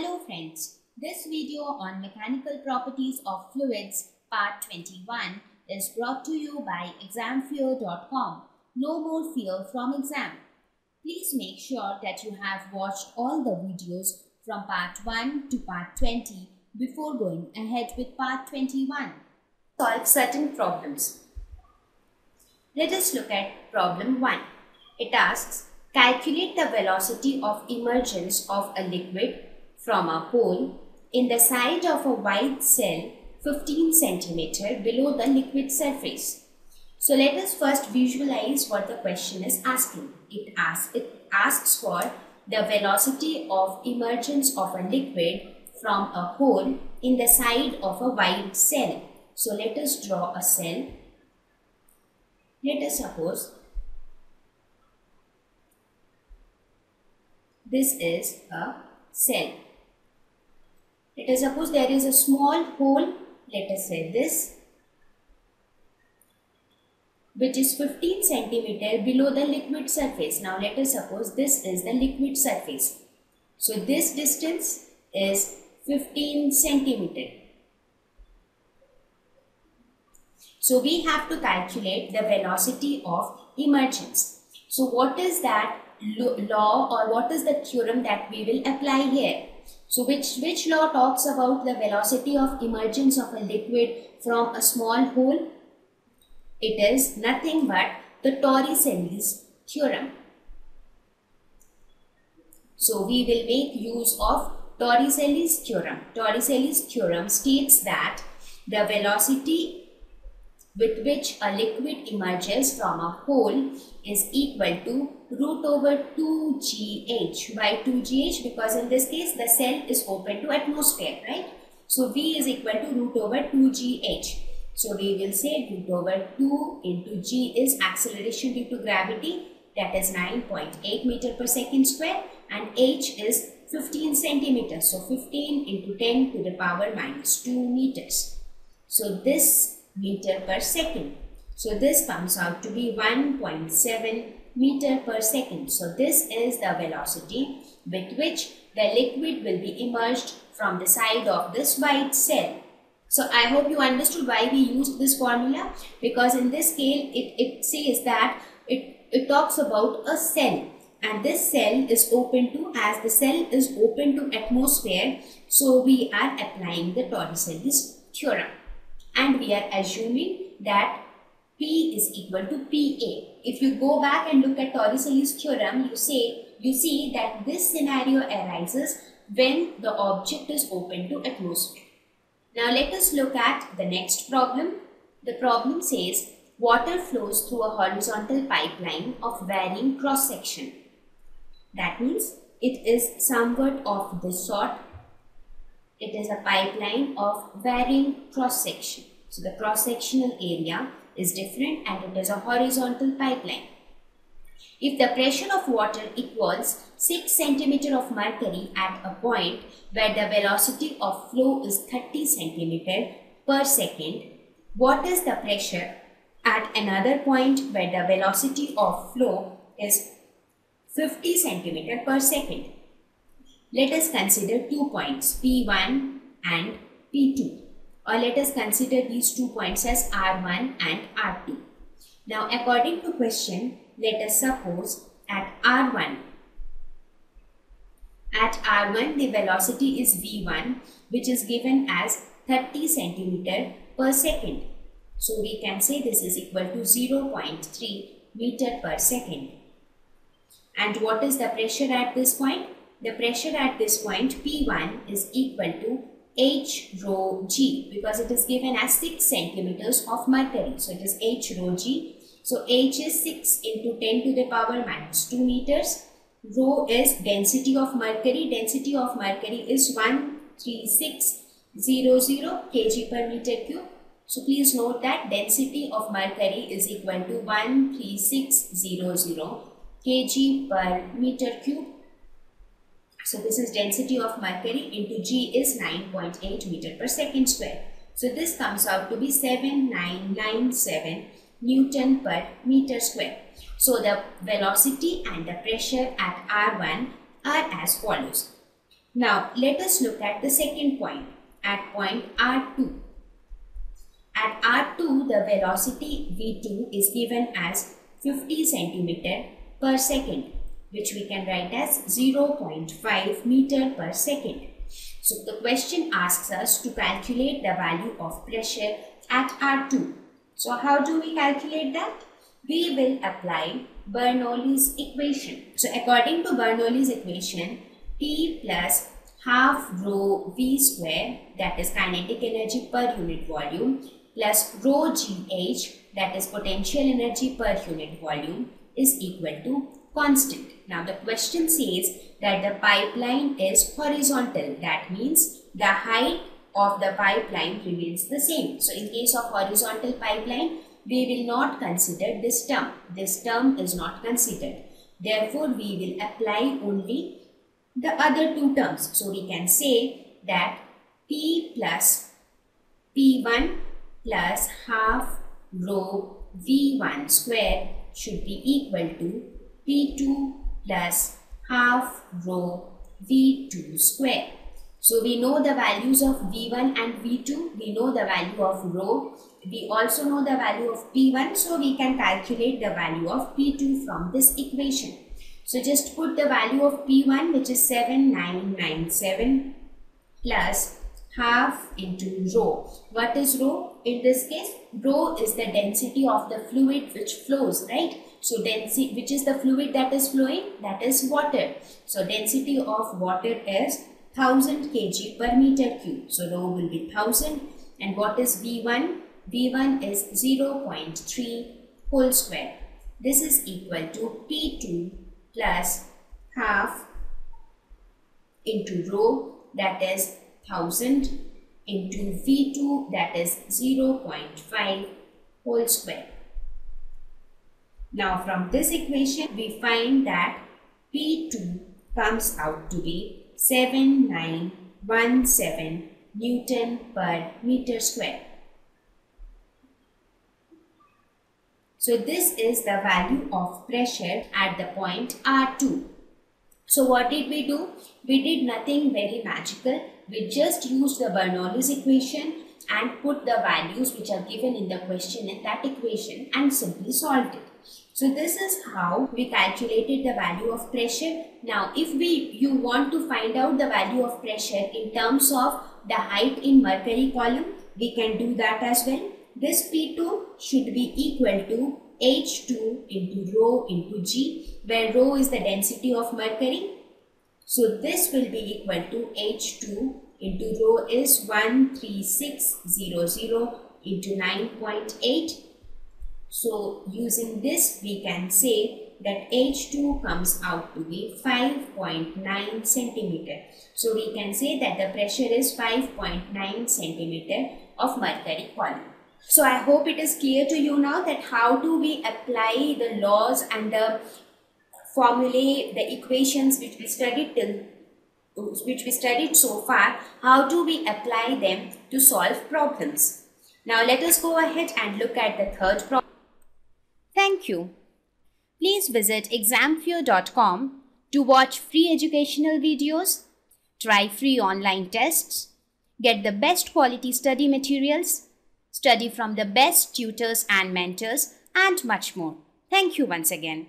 Hello friends, this video on mechanical properties of fluids part 21 is brought to you by examfear.com. No more fear from exam. Please make sure that you have watched all the videos from part 1 to part 20 before going ahead with part 21. Solve certain problems. Let us look at problem 1. It asks calculate the velocity of emergence of a liquid from a hole in the side of a white cell 15 centimeter below the liquid surface. So let us first visualize what the question is asking. It asks, it asks for the velocity of emergence of a liquid from a hole in the side of a white cell. So let us draw a cell. Let us suppose this is a cell. Let us suppose there is a small hole, let us say this, which is 15 centimeter below the liquid surface. Now let us suppose this is the liquid surface. So this distance is 15 centimeter. So we have to calculate the velocity of emergence. So what is that law or what is the theorem that we will apply here? So which, which law talks about the velocity of emergence of a liquid from a small hole? It is nothing but the Torricelli's theorem. So we will make use of Torricelli's theorem. Torricelli's theorem states that the velocity with which a liquid emerges from a hole is equal to root over 2gh. Why 2gh? Because in this case the cell is open to atmosphere, right? So V is equal to root over 2gh. So we will say root over 2 into g is acceleration due to gravity that is 9.8 meter per second square and h is 15 centimeters. So 15 into 10 to the power minus 2 meters. So this meter per second. So this comes out to be 1.7 meter per second. So this is the velocity with which the liquid will be emerged from the side of this white cell. So I hope you understood why we used this formula because in this scale it, it says that it, it talks about a cell and this cell is open to as the cell is open to atmosphere so we are applying the Torricelli's theorem and we are assuming that P is equal to PA. If you go back and look at Torricelli's theorem, you say you see that this scenario arises when the object is open to atmosphere. Now let us look at the next problem. The problem says water flows through a horizontal pipeline of varying cross section. That means it is somewhat of this sort it is a pipeline of varying cross section. So the cross sectional area is different and it is a horizontal pipeline. If the pressure of water equals 6 centimeter of mercury at a point where the velocity of flow is 30 centimeter per second, what is the pressure at another point where the velocity of flow is 50 centimeter per second? Let us consider two points P1 and P2 or let us consider these two points as R1 and R2. Now according to question, let us suppose at R1, at R1 the velocity is V1 which is given as 30 centimeter per second. So we can say this is equal to 0.3 meter per second. And what is the pressure at this point? the pressure at this point P1 is equal to H rho G because it is given as 6 centimeters of mercury. So it is H rho G. So H is 6 into 10 to the power minus 2 meters. Rho is density of mercury. Density of mercury is 13600 kg per meter cube. So please note that density of mercury is equal to 13600 kg per meter cube so this is density of mercury into G is 9.8 meter per second square. So this comes out to be 7997 Newton per meter square. So the velocity and the pressure at R1 are as follows. Now let us look at the second point at point R2. At R2 the velocity V2 is given as 50 centimeter per second which we can write as 0.5 meter per second. So the question asks us to calculate the value of pressure at R2. So how do we calculate that? We will apply Bernoulli's equation. So according to Bernoulli's equation, T plus half rho V square that is kinetic energy per unit volume plus rho GH that is potential energy per unit volume is equal to constant. Now the question says that the pipeline is horizontal. That means the height of the pipeline remains the same. So in case of horizontal pipeline, we will not consider this term. This term is not considered. Therefore, we will apply only the other two terms. So we can say that P plus P1 plus half rho V1 square should be equal to P2 plus half rho V2 square. So we know the values of V1 and V2. We know the value of rho. We also know the value of P1. So we can calculate the value of P2 from this equation. So just put the value of P1 which is 7997 plus half into rho. What is rho? In this case, rho is the density of the fluid which flows, right? So density, which is the fluid that is flowing? That is water. So density of water is 1000 kg per meter cube. So rho will be 1000 and what is V1? V1 is 0.3 whole square. This is equal to P2 plus half into rho that is 1000 into V2 that is 0.5 whole square. Now from this equation we find that P2 comes out to be 7917 Newton per meter square. So this is the value of pressure at the point R2. So what did we do? We did nothing very magical. We just used the Bernoulli's equation and put the values which are given in the question in that equation and simply solved it. So this is how we calculated the value of pressure. Now if we you want to find out the value of pressure in terms of the height in mercury column, we can do that as well. This P2 should be equal to H2 into rho into G where rho is the density of mercury. So this will be equal to H2 into rho is 13600 into 9.8. So using this we can say that H2 comes out to be 5.9 centimeter. So we can say that the pressure is 5.9 centimeter of mercury column. So I hope it is clear to you now that how do we apply the laws and the formulae, the equations which we studied till which we studied so far, how do we apply them to solve problems? Now let us go ahead and look at the third problem. Thank you. Please visit examfear.com to watch free educational videos, try free online tests, get the best quality study materials, study from the best tutors and mentors, and much more. Thank you once again.